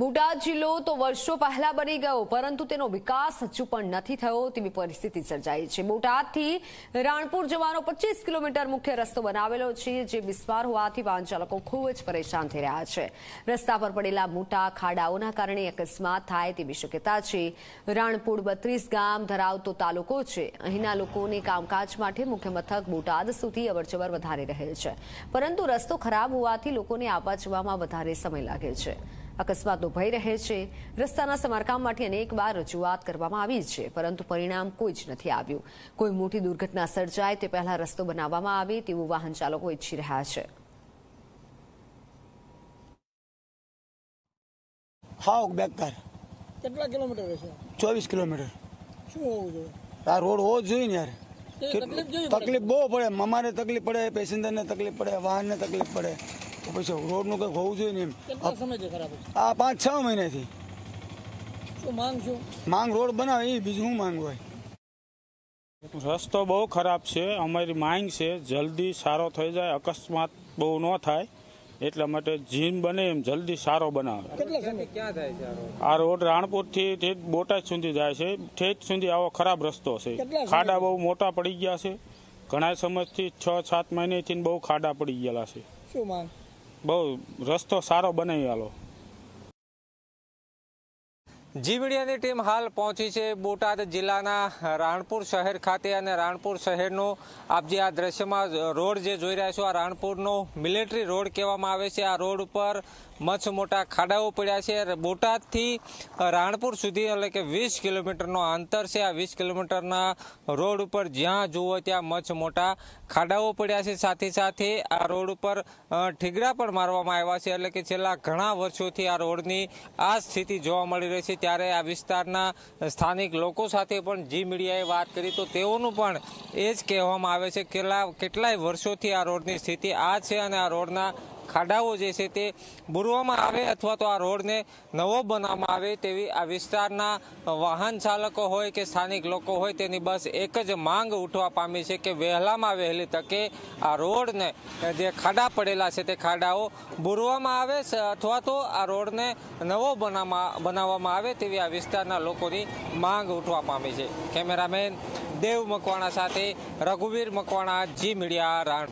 બોટાદ જિલ્લો તો વર્ષો પહેલા બની ગયો, પરંતુ તેનો વિકાસ હજુ પણ નથી થયો તેવી પરિસ્થિતિ સર્જાઈ છે. બોટાદથી રાણપુર જવાનો પચીસ કિલોમીટર મુખ્ય રસ્તો બનાવેલો છે, જે બિસ્માર હોવાથી વાહન ચાલકો ખૂબ જ પરેશાન થઈ રહ્યા છે. રસ્તા પર પડેલા મોટા ખાડાઓના કારણે અકસ્માત થાય તેવી શક્યતા છે. રાણપુર બત્રીસ ગામ ધરાવતો તાલુકો છે. અહીંના લોકોને કામકાજ માટે મુખ્ય મથક બોટાદ સુધી અવરજવર વધારે રહે છે. પરંતુ રસ્તો ખરાબ હોવાથી લોકોને આવવા જવામાં વધારે સમય લાગે છે. અકસ્માતનો ભય રહે છે. રસ્તાના સમારકામ માટે અનેક વાર રજૂઆત કરવામાં આવી છે પરંતુ પરિણામ કોઈ જ નથી આવ્યું. કોઈ મોટી દુર્ઘટના સર્જાય તે પહેલા રસ્તો બનાવવામાં આવે તેવું વાહન ચાલકો ઈચ્છી રહ્યા છે. હાવ બેકાર કેટલા કિલોમીટર રહેશે ચોવીસ કિલોમીટર. શું હોવું જોઈએ? આ રોડ હોવો જોઈએ ને યાર. તકલીફ તકલીફ બહુ પડે. અમારે તકલીફ પડે પેસેન્જરને તકલીફ પડે વાહનને તકલીફ પડે. તો પછી રોડનું કંઈક હોવું જોઈએ ને એમ. કેટલા સમયથી ખરાબ છે આ પાંચ છ મહિનાથી. માંગ રોડ બનાવે એ બીજું શું માંગ હોય? રસ્તો બહુ ખરાબ છે અમારી માંગ છે જલ્દી સારો થઈ જાય અકસ્માત બહુ ન થાય એટલા માટે જીમ બને એમ જલ્દી સારો બનાવે. આ રોડ? રાણપુરથી ઠેઠ બોટાદ સુધી જાય છે ઠેઠ સુધી આવો ખરાબ રસ્તો છે. ખાડા બહુ મોટા પડી ગયા છે ઘણા સમયથી છ સાત મહિનેથી બહુ ખાડા પડી ગયેલા છે. શું માંગ? બહુ રસ્તો સારો બનાવી આલો. જી મીડિયાની ટીમ હાલ પહોંચી છે બોટાદ જિલ્લાના રાણપુર શહેર ખાતે અને રાણપુર શહેરનો આપ જે આ દ્રશ્યમાં રોડ જે જોઈ રહ્યા છો, આ રાણપુરનો મિલિટરી રોડ કહેવામાં આવે છે. આ રોડ ઉપર મચ્છ મોટા ખાડાઓ પડ્યા છે બોટાદથી રાણપુર સુધી એટલે કે વીસ કિલોમીટરનો અંતર છે. આ વીસ કિલોમીટરના રોડ ઉપર જ્યાં જુઓ ત્યાં મચ્છ મોટા ખાડાઓ પડ્યા છે. સાથે સાથે આ રોડ ઉપર ઠીગરા પણ મારવામાં આવ્યા છે. એટલે કે છેલ્લા ઘણા વર્ષોથી આ રોડની આ સ્થિતિ જોવા મળી રહી છે. ત્યારે આ વિસ્તારના સ્થાનિક લોકો સાથે પણ જી મીડિયાએ વાત કરી. તો તેઓનું પણ એ જ કહેવામાં આવે છે, કેટલા કેટલાય વર્ષોથી આ રોડની સ્થિતિ આ છે અને આ રોડના ખાડાઓ જે છે તે બુરવામાં આવે અથવા તો આ રોડને નવો બનાવવામાં આવે તેવી આ વિસ્તારના વાહન ચાલકો હોય કે સ્થાનિક લોકો હોય તેની બસ એક જ માંગ ઉઠવા પામી છે કે વહેલામાં વહેલી તકે આ રોડને જે ખાડા પડેલા છે તે ખાડાઓ બુરવામાં આવે અથવા તો આ રોડને નવો બનાવવામાં આવે તેવી આ વિસ્તારના લોકોની માંગ ઉઠવા પામી છે. કેમેરામેન દેવ મકવાણા સાથે રઘુવીર મકવાણા, જી મીડિયા, રાણ